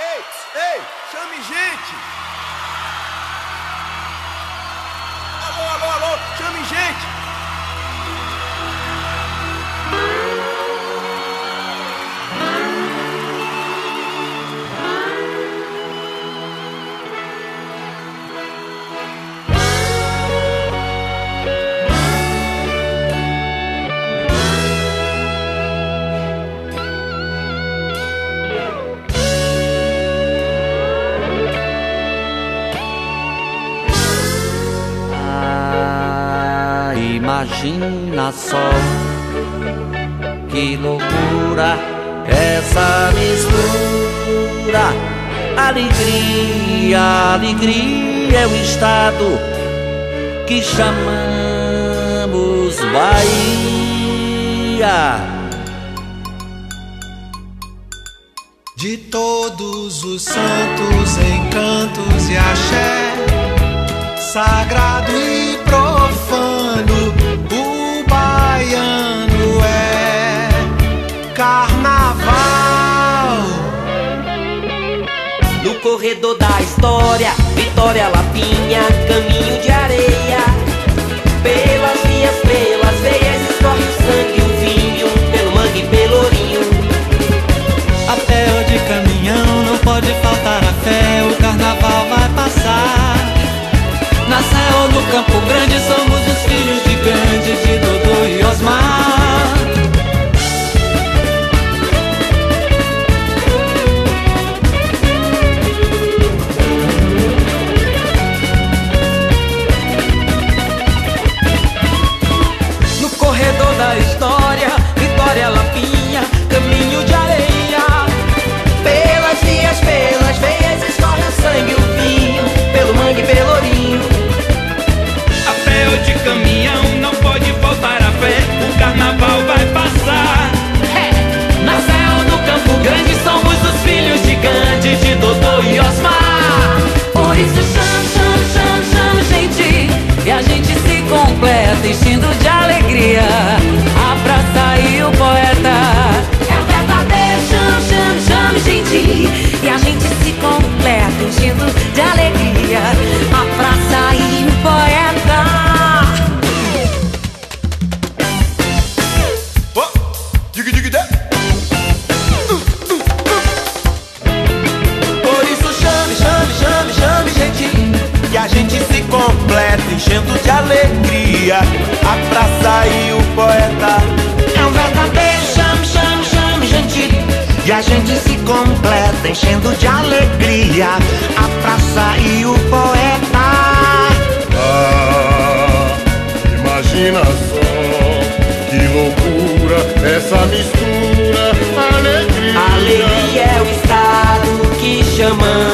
ei, ei, chame gente! Imagina só que loucura essa mistura. Alegria, alegria é o estado que chamamos Bahia. De todos os santos, encantos e axé, sagrado e profano corredor da história, Vitória Lapinha, caminho de areia. Pelas vias, pelas veias, escorre o sangue, o vinho, pelo mangue, pelourinho. A pé ou de caminhão, não pode faltar Por isso chame, chame, chame, chame, gente. Que a gente se completa, enchendo de alegria. A praça e o poeta. É um verdadeiro chame, chame, chame, gente. E a gente se completa, enchendo de alegria. a mistura, alegria. Alegria é o estado que chamamos.